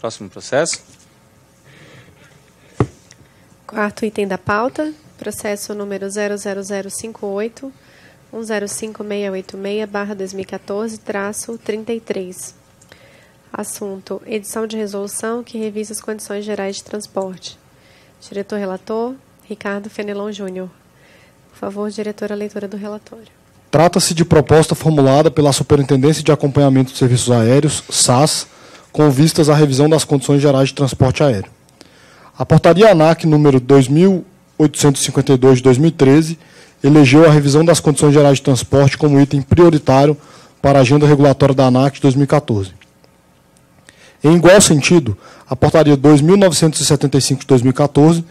Próximo processo. Quarto item da pauta, processo número 00058 105686-2014-33. Assunto: edição de resolução que revisa as condições gerais de transporte. Diretor relator, Ricardo Fenelon Júnior. Por favor, diretora, leitura do relatório. Trata-se de proposta formulada pela Superintendência de Acompanhamento de Serviços Aéreos, SAS, com vistas à revisão das condições gerais de transporte aéreo. A portaria ANAC número 2852 de 2013 elegeu a revisão das condições gerais de transporte como item prioritário para a agenda regulatória da ANAC de 2014. Em igual sentido, a portaria 2975 de 2014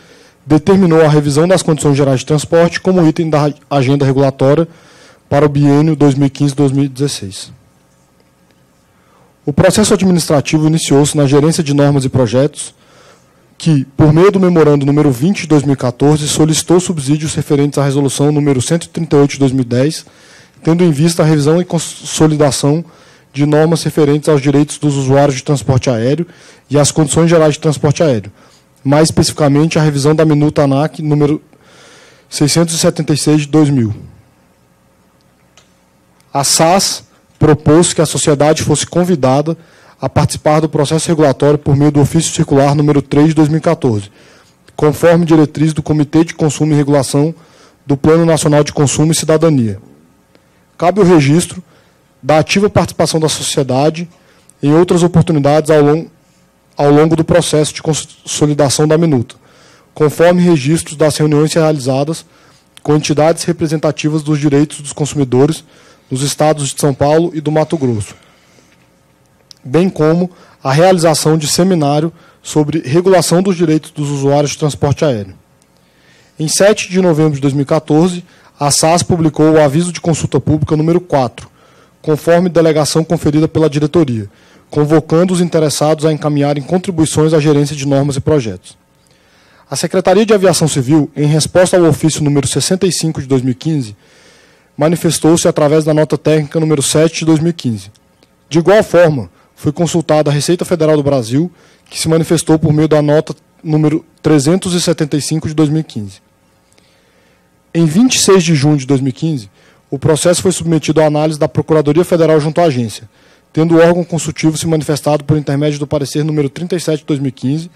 determinou a revisão das condições gerais de transporte como item da agenda regulatória para o biênio 2015-2016. O processo administrativo iniciou-se na Gerência de Normas e Projetos, que, por meio do memorando número 20 de 2014, solicitou subsídios referentes à resolução número 138 de 2010, tendo em vista a revisão e consolidação de normas referentes aos direitos dos usuários de transporte aéreo e às condições gerais de transporte aéreo, mais especificamente a revisão da minuta ANAC número 676 de 2000. A SAS propôs que a sociedade fosse convidada a participar do processo regulatório por meio do ofício circular número 3 de 2014, conforme diretriz do Comitê de Consumo e Regulação do Plano Nacional de Consumo e Cidadania. Cabe o registro da ativa participação da sociedade em outras oportunidades ao longo, ao longo do processo de consolidação da minuta, conforme registros das reuniões realizadas com entidades representativas dos direitos dos consumidores nos estados de São Paulo e do Mato Grosso, bem como a realização de seminário sobre regulação dos direitos dos usuários de transporte aéreo. Em 7 de novembro de 2014, a SAS publicou o aviso de consulta pública número 4, conforme delegação conferida pela diretoria, convocando os interessados a encaminharem contribuições à gerência de normas e projetos. A Secretaria de Aviação Civil, em resposta ao ofício número 65 de 2015, manifestou-se através da nota técnica número 7 de 2015. De igual forma, foi consultada a Receita Federal do Brasil, que se manifestou por meio da nota número 375 de 2015. Em 26 de junho de 2015, o processo foi submetido à análise da Procuradoria Federal junto à agência, tendo o órgão consultivo se manifestado por intermédio do parecer número 37 de 2015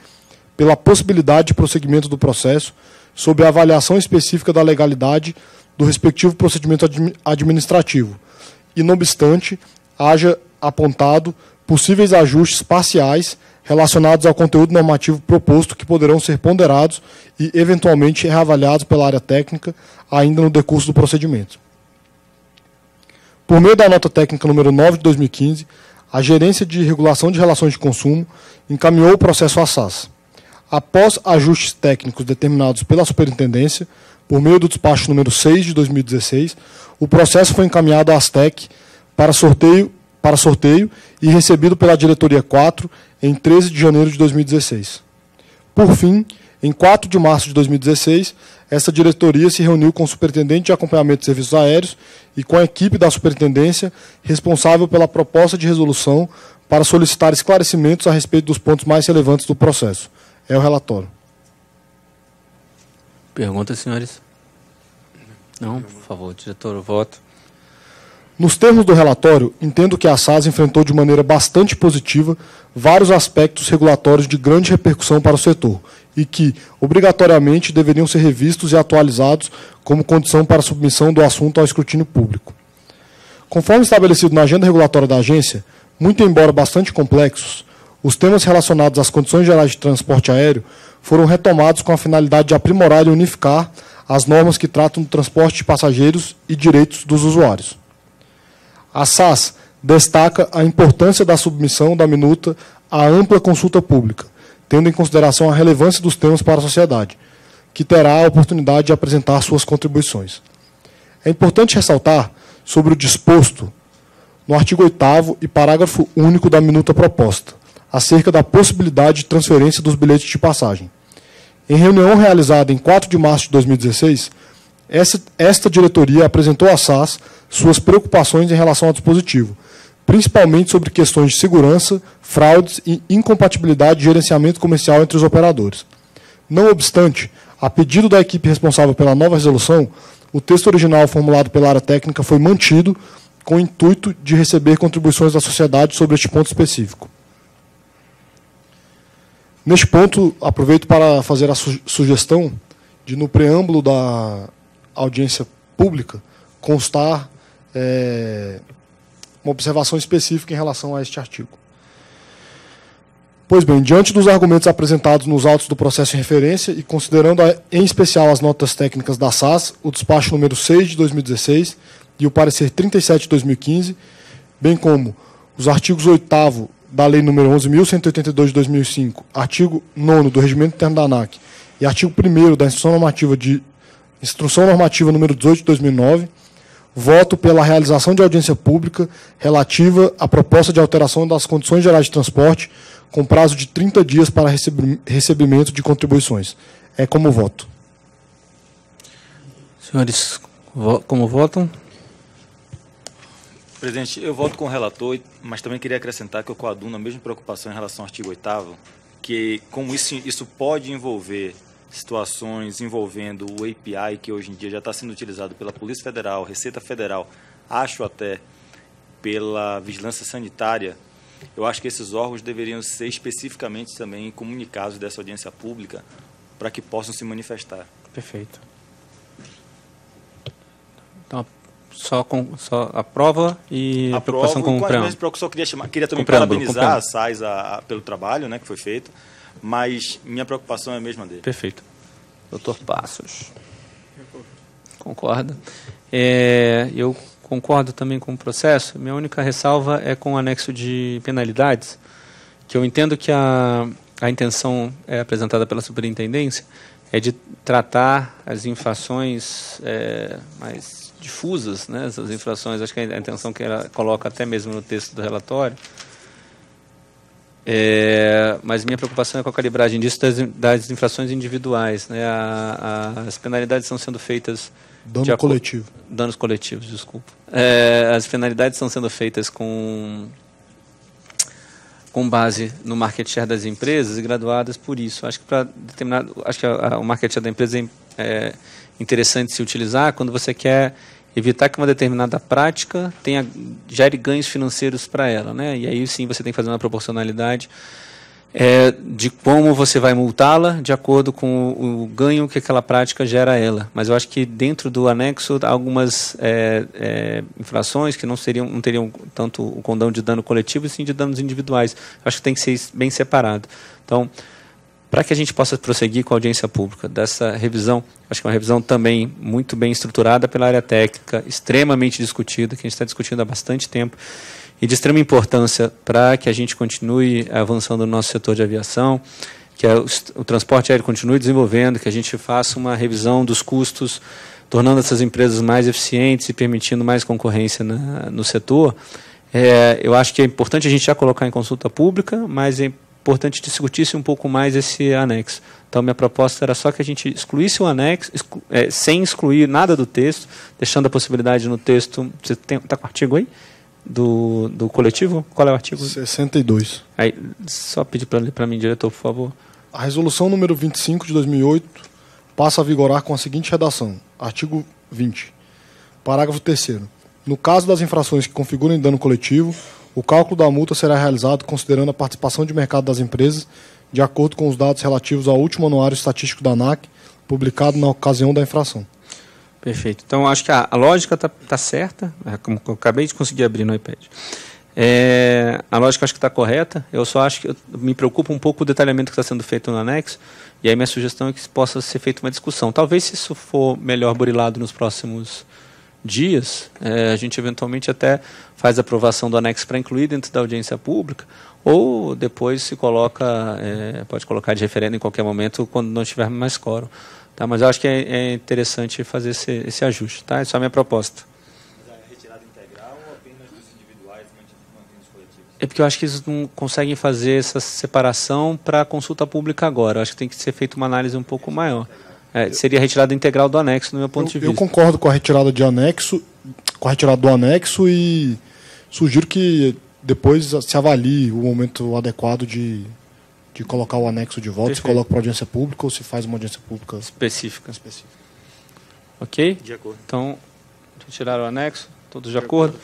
pela possibilidade de prosseguimento do processo sob a avaliação específica da legalidade do respectivo procedimento administrativo, e, não obstante, haja apontado possíveis ajustes parciais relacionados ao conteúdo normativo proposto que poderão ser ponderados e, eventualmente, reavaliados pela área técnica ainda no decurso do procedimento. Por meio da nota técnica número 9 de 2015, a Gerência de Regulação de Relações de Consumo encaminhou o processo à SAS. Após ajustes técnicos determinados pela Superintendência, por meio do despacho número 6 de 2016, o processo foi encaminhado à ASTEC para sorteio, para sorteio e recebido pela Diretoria 4 em 13 de janeiro de 2016. Por fim, em 4 de março de 2016, essa diretoria se reuniu com o superintendente de acompanhamento de serviços aéreos e com a equipe da superintendência responsável pela proposta de resolução para solicitar esclarecimentos a respeito dos pontos mais relevantes do processo. É o relatório. Perguntas, senhores? Não, por favor, diretor, o voto. Nos termos do relatório, entendo que a SAS enfrentou de maneira bastante positiva vários aspectos regulatórios de grande repercussão para o setor e que, obrigatoriamente, deveriam ser revistos e atualizados como condição para a submissão do assunto ao escrutínio público. Conforme estabelecido na agenda regulatória da agência, muito embora bastante complexos, os temas relacionados às condições gerais de transporte aéreo foram retomados com a finalidade de aprimorar e unificar as normas que tratam do transporte de passageiros e direitos dos usuários. A SAS destaca a importância da submissão da minuta à ampla consulta pública, tendo em consideração a relevância dos temas para a sociedade, que terá a oportunidade de apresentar suas contribuições. É importante ressaltar sobre o disposto no artigo 8 e parágrafo único da minuta proposta, acerca da possibilidade de transferência dos bilhetes de passagem. Em reunião realizada em 4 de março de 2016, esta, diretoria apresentou à SAS suas preocupações em relação ao dispositivo, principalmente sobre questões de segurança, fraudes e incompatibilidade de gerenciamento comercial entre os operadores. Não obstante, a pedido da equipe responsável pela nova resolução, o texto original formulado pela área técnica foi mantido com o intuito de receber contribuições da sociedade sobre este ponto específico. Neste ponto, aproveito para fazer a su sugestão de, no preâmbulo da audiência pública, constar é, uma observação específica em relação a este artigo. Pois bem, diante dos argumentos apresentados nos autos do processo em referência e considerando em especial as notas técnicas da SAS, o despacho número 6 de 2016 e o parecer 37 de 2015, bem como os artigos 8 da Lei nº 11.182 de 2005, artigo 9 do Regimento Interno da ANAC e artigo 1 da Instrução Normativa de Instrução Normativa número 18 de 2009, voto pela realização de audiência pública relativa à proposta de alteração das condições gerais de transporte, com prazo de 30 dias para recebimento de contribuições. É como voto. Senhores, como votam? Presidente, eu voto com o relator, mas também queria acrescentar que eu coaduno a mesma preocupação em relação ao artigo 8 que como isso, isso pode envolver situações envolvendo o API, que hoje em dia já está sendo utilizado pela Polícia Federal, Receita Federal, acho até pela Vigilância Sanitária, eu acho que esses órgãos deveriam ser especificamente também comunicados dessa audiência pública para que possam se manifestar. Perfeito. Então, só, com, só aprova e a preocupação com o preâmbulo. Só queria, chamar, queria também parabenizar a SAIS a, a, pelo trabalho né, que foi feito mas minha preocupação é a mesma dele. Perfeito. Doutor Passos. Concorda? É, eu concordo também com o processo. Minha única ressalva é com o anexo de penalidades, que eu entendo que a, a intenção é apresentada pela superintendência é de tratar as infrações é, mais difusas, né, essas infrações, acho que a intenção que ela coloca até mesmo no texto do relatório, é, mas minha preocupação é com a calibragem disso das, das infrações individuais. Né? A, a, as penalidades estão sendo feitas. Dano coletivo. Danos coletivos, desculpa. É, as penalidades estão sendo feitas com, com base no market share das empresas e graduadas por isso. Acho que para determinado, acho que a, a, o market share da empresa é, é interessante se utilizar quando você quer evitar que uma determinada prática tenha gere ganhos financeiros para ela, né? E aí sim você tem que fazer uma proporcionalidade é, de como você vai multá-la de acordo com o, ganho que aquela prática gera a ela. Mas eu acho que dentro do anexo há algumas é, é, infrações que não seriam não teriam tanto o condão de dano coletivo, e sim de danos individuais. Eu acho que tem que ser bem separado. Então para que a gente possa prosseguir com a audiência pública dessa revisão. Acho que é uma revisão também muito bem estruturada pela área técnica, extremamente discutida, que a gente está discutindo há bastante tempo, e de extrema importância para que a gente continue avançando no nosso setor de aviação, que o, o transporte aéreo continue desenvolvendo, que a gente faça uma revisão dos custos, tornando essas empresas mais eficientes e permitindo mais concorrência na, no setor. É, eu acho que é importante a gente já colocar em consulta pública, mas é importante discutisse um pouco mais esse anexo. Então, minha proposta era só que a gente excluísse o anexo, exclu, é, sem excluir nada do texto, deixando a possibilidade no texto. Você está com o artigo aí? Do, do coletivo? Qual é o artigo? 62. Aí, só pedir para ler para mim, diretor, por favor. A resolução número 25 de 2008 passa a vigorar com a seguinte redação: artigo 20. Parágrafo 3. No caso das infrações que configurem dano coletivo, o cálculo da multa será realizado considerando a participação de mercado das empresas, de acordo com os dados relativos ao último anuário estatístico da ANAC, publicado na ocasião da infração. Perfeito. Então, acho que a, a lógica está tá certa, é como eu acabei de conseguir abrir no iPad. É, a lógica acho que está correta, eu só acho que eu, me preocupa um pouco o detalhamento que está sendo feito no anexo, e aí minha sugestão é que possa ser feita uma discussão. Talvez, se isso for melhor burilado nos próximos dias, é, a gente eventualmente até faz a aprovação do anexo para incluir dentro da audiência pública, ou depois se coloca, é, pode colocar de referendo em qualquer momento quando não tiver mais quórum. Tá? Mas eu acho que é, é interessante fazer esse, esse ajuste. Tá? Essa é a minha proposta. Mas é retirada integral ou apenas dos individuais mantendo os coletivos? É porque eu acho que eles não conseguem fazer essa separação para consulta pública agora. Eu acho que tem que ser feita uma análise um pouco maior. É, seria a retirada integral do anexo, no meu ponto eu, de vista. Eu concordo com a retirada de anexo, com a retirada do anexo e sugiro que depois se avalie o momento adequado de, de colocar o anexo de volta, se Perfeito. coloca para audiência pública ou se faz uma audiência pública Específica. específica. Ok? De acordo. Então, retiraram o anexo? Todos de acordo?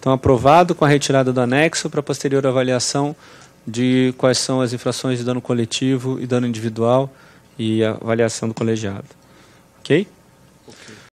Então, aprovado com a retirada do anexo para posterior avaliação de quais são as infrações de dano coletivo e dano individual e a avaliação do colegiado. Ok?